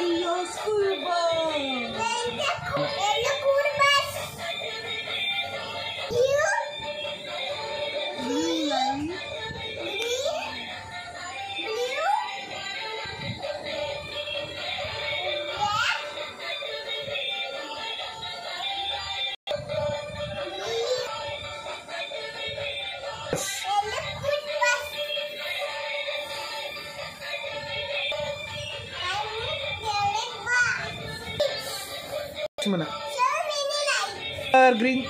en los curvos. En los curvas. ¿Y? Laxman green